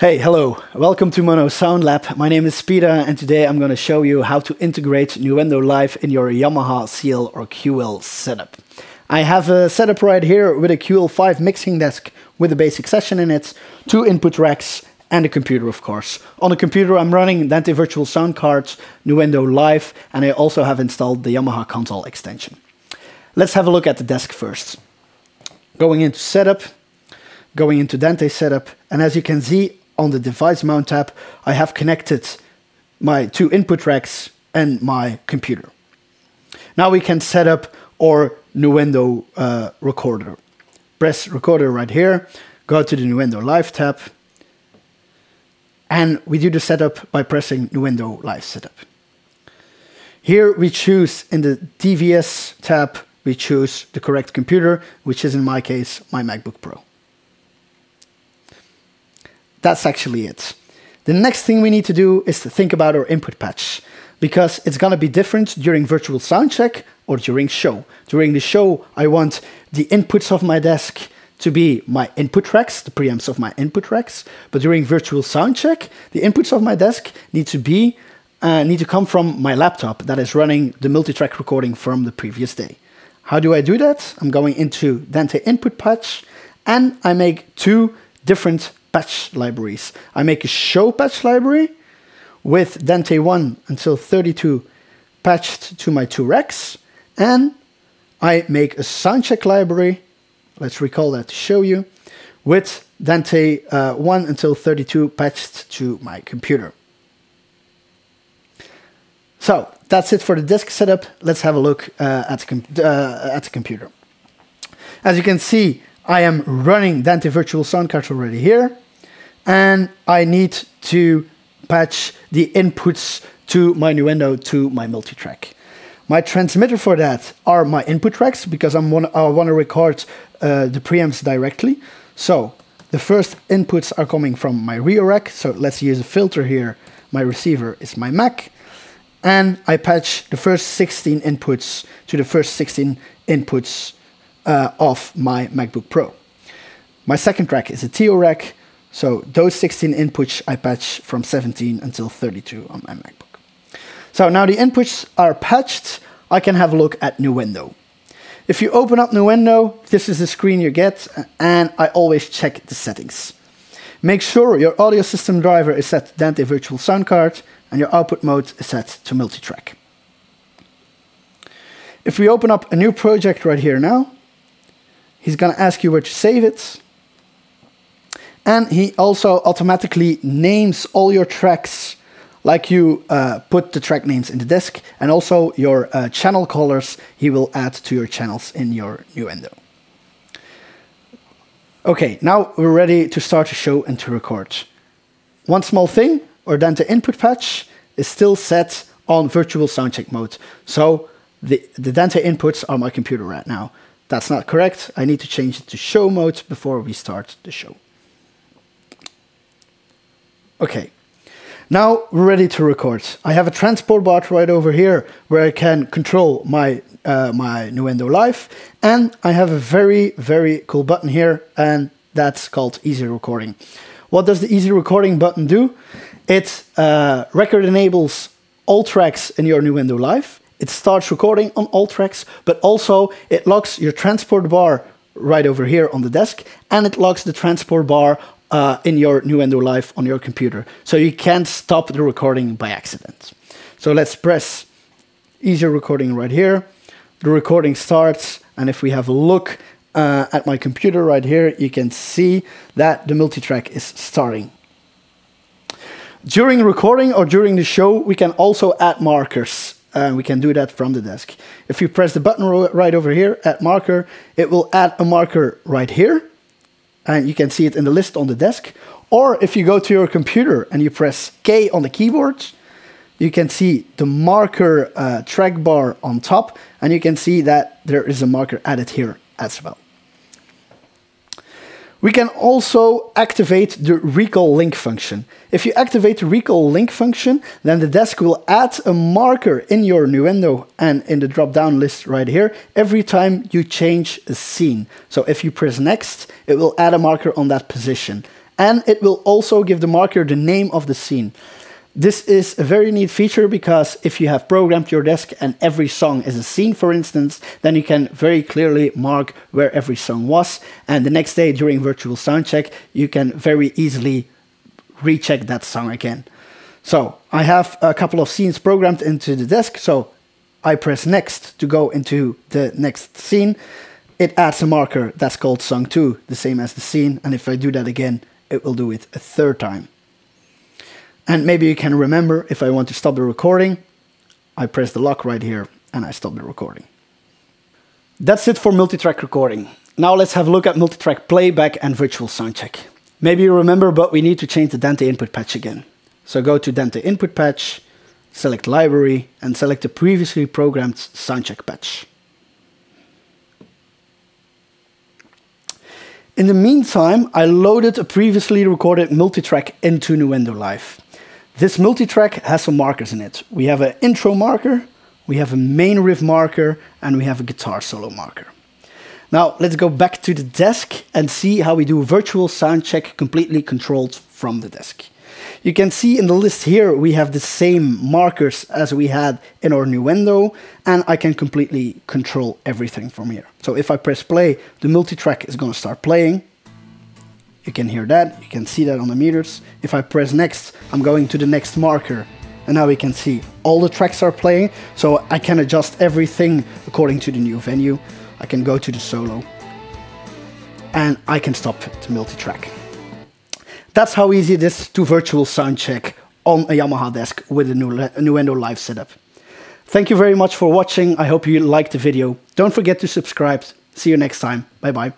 Hey, hello. Welcome to Mono Sound Lab. My name is Pita and today I'm going to show you how to integrate Nuendo Live in your Yamaha CL or QL setup. I have a setup right here with a QL5 mixing desk with a basic session in it, two input racks and a computer of course. On the computer I'm running Dante Virtual Sound Cards, Nuendo Live and I also have installed the Yamaha console extension. Let's have a look at the desk first. Going into setup, going into Dante setup and as you can see on the device mount tab, I have connected my two input racks and my computer. Now we can set up our Nuendo uh, recorder. Press recorder right here, go to the Nuendo Live tab, and we do the setup by pressing Nuendo Live Setup. Here we choose in the DVS tab, we choose the correct computer, which is in my case, my MacBook Pro that's actually it. The next thing we need to do is to think about our input patch because it's going to be different during virtual soundcheck or during show. During the show, I want the inputs of my desk to be my input racks, the preamps of my input racks. But during virtual soundcheck, the inputs of my desk need to be uh, need to come from my laptop that is running the multi-track recording from the previous day. How do I do that? I'm going into Dante input patch and I make two different patch libraries. I make a show patch library with Dante 1 until 32 patched to my two racks, and I make a soundcheck library, let's recall that to show you, with Dante uh, 1 until 32 patched to my computer. So that's it for the disk setup. Let's have a look uh, at, the uh, at the computer. As you can see, I am running Dante Virtual Sound Cards already here and I need to patch the inputs to my Nuendo to my multitrack. My transmitter for that are my input racks because I'm one, I want to record uh, the preamps directly. So the first inputs are coming from my Rio rack. So let's use a filter here. My receiver is my Mac. And I patch the first 16 inputs to the first 16 inputs uh, of my MacBook Pro. My second rack is a TIO rack so those 16 inputs I patch from 17 until 32 on my MacBook. So now the inputs are patched, I can have a look at Nuendo. If you open up Nuendo, this is the screen you get, and I always check the settings. Make sure your audio system driver is set to Dante Virtual Sound Card, and your output mode is set to multitrack. If we open up a new project right here now, he's going to ask you where to save it. And he also automatically names all your tracks like you uh, put the track names in the disk and also your uh, channel colors he will add to your channels in your Nuendo. Okay, now we're ready to start the show and to record. One small thing, our Dante input patch is still set on virtual soundcheck mode. So the, the Dante inputs are my computer right now. That's not correct. I need to change it to show mode before we start the show. Okay, now we're ready to record. I have a transport bar right over here where I can control my uh, my Nuendo Live, and I have a very very cool button here, and that's called Easy Recording. What does the Easy Recording button do? It uh, record enables all tracks in your Nuendo Live. It starts recording on all tracks, but also it locks your transport bar right over here on the desk, and it locks the transport bar uh, in your Nuendo Live on your computer. So you can't stop the recording by accident. So let's press easy recording right here. The recording starts, and if we have a look uh, at my computer right here, you can see that the multitrack is starting. During recording or during the show, we can also add markers. And we can do that from the desk. If you press the button right over here, add marker, it will add a marker right here and you can see it in the list on the desk. Or if you go to your computer and you press K on the keyboard, you can see the marker uh, track bar on top, and you can see that there is a marker added here as well. We can also activate the recall link function. If you activate the recall link function, then the desk will add a marker in your Nuendo and in the drop-down list right here every time you change a scene. So if you press next, it will add a marker on that position. And it will also give the marker the name of the scene. This is a very neat feature because if you have programmed your desk and every song is a scene, for instance, then you can very clearly mark where every song was. And the next day during virtual soundcheck, you can very easily recheck that song again. So I have a couple of scenes programmed into the desk. So I press next to go into the next scene. It adds a marker that's called song 2, the same as the scene. And if I do that again, it will do it a third time. And maybe you can remember if I want to stop the recording, I press the lock right here and I stop the recording. That's it for multi-track recording. Now let's have a look at multi-track playback and virtual soundcheck. Maybe you remember, but we need to change the Dante input patch again. So go to Dante input patch, select library and select the previously programmed soundcheck patch. In the meantime, I loaded a previously recorded multi-track into Nuendo Live. This multi-track has some markers in it. We have an intro marker, we have a main riff marker, and we have a guitar solo marker. Now let's go back to the desk and see how we do virtual sound check completely controlled from the desk. You can see in the list here we have the same markers as we had in our Nuendo and I can completely control everything from here. So if I press play, the multi-track is going to start playing you can hear that, you can see that on the meters. If I press next, I'm going to the next marker. And now we can see all the tracks are playing, so I can adjust everything according to the new venue. I can go to the solo. And I can stop the multi-track. That's how easy it is to virtual sound check on a Yamaha desk with a Nuendo Live setup. Thank you very much for watching. I hope you liked the video. Don't forget to subscribe. See you next time. Bye bye.